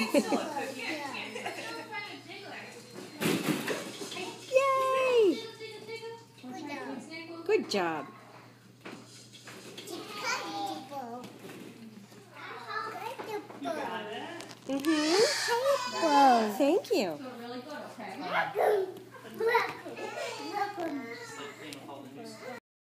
Yay! Good job. Mm-hmm. Thank you.